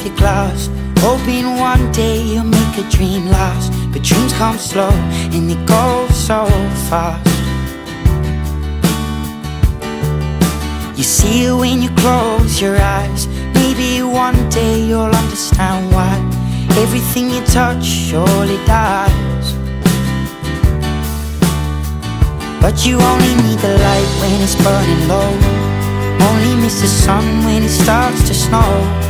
Bottom of your glass Hoping one day you'll make a dream last. But dreams come slow and they go so fast. You see it when you close your eyes. Maybe one day you'll understand why Everything you touch surely dies. But you only need the light when it's burning low. Only miss the sun when it starts to snow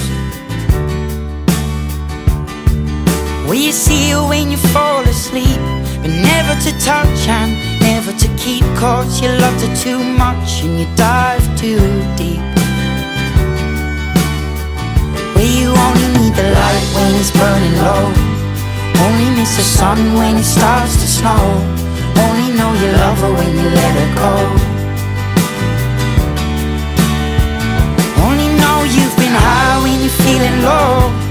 You see her when you fall asleep But never to touch and never to keep Cause you loved her too much and you dive too deep. Where you only need the light when it's burning low. Only miss the sun when it starts to snow. Only know you love her when you let her go. Only know you've been high when you're feeling low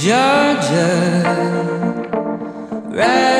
Georgia, wrap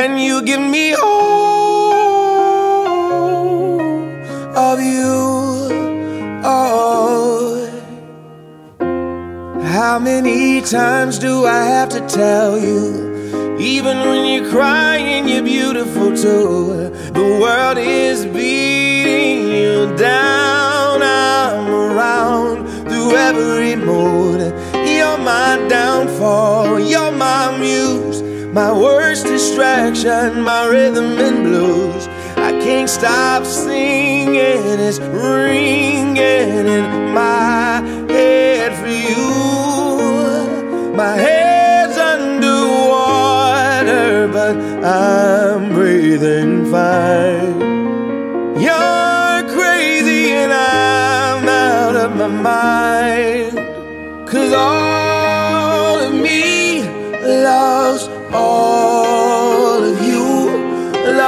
And you give me all of you. Oh. How many times do I have to tell you? Even when you're crying, you're beautiful too. The world is beating you down. I'm around through every mood. You're my downfall, you're my muse, my worst distraction, my rhythm and blues. I can't stop singing, it's ringing in my head for you. My head's underwater, but I'm breathing fine. You're crazy and I'm out of my mind. Cause all of me loves all.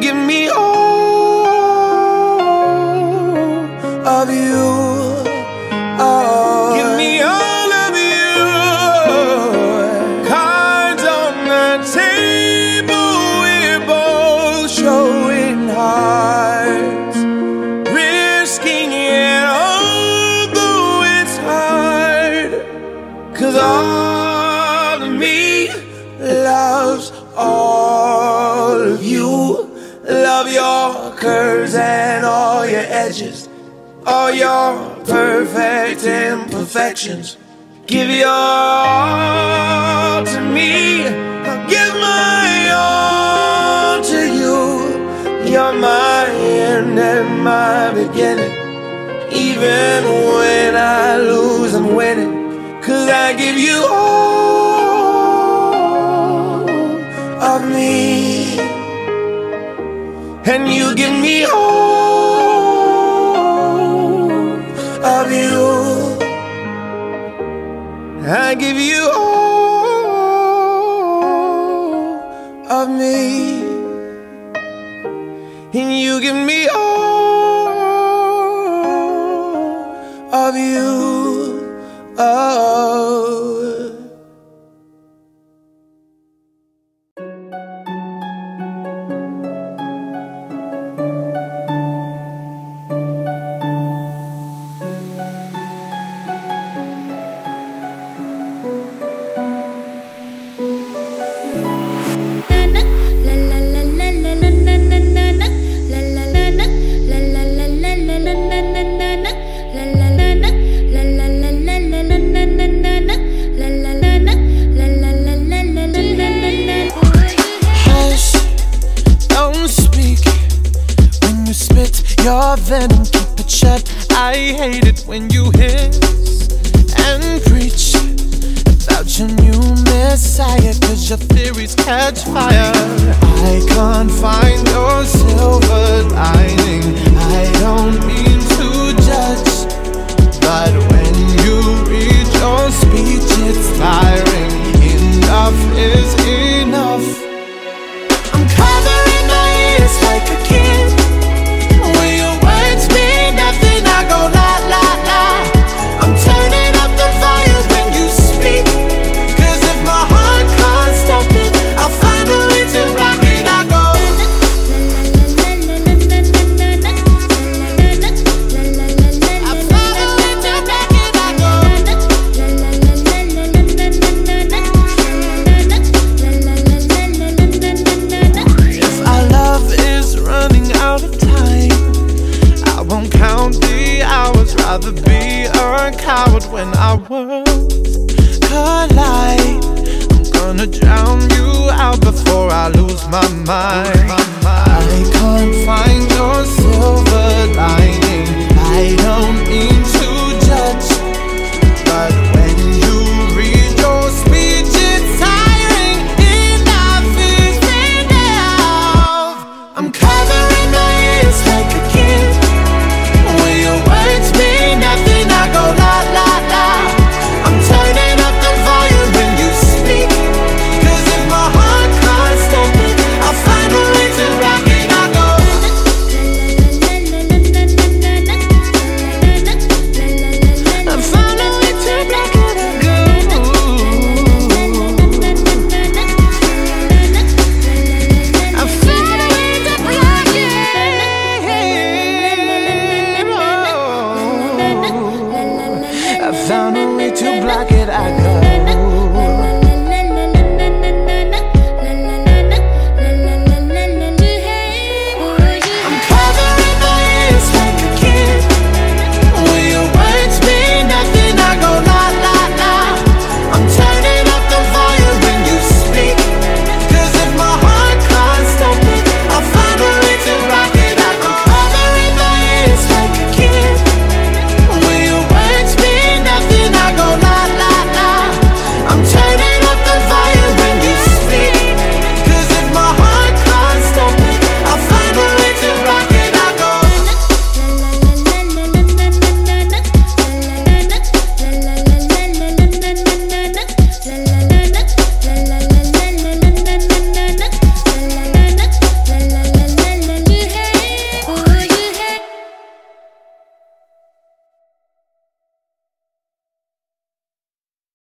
Give me all edges, all your perfect imperfections. Give your all to me. I'll give my all to you. You're my end and my beginning. Even when I lose, I'm winning. Cause I give you all of me. And you give me all I give you all of me. And you give me all of you. mind. I can't find your silver lining. I don't need.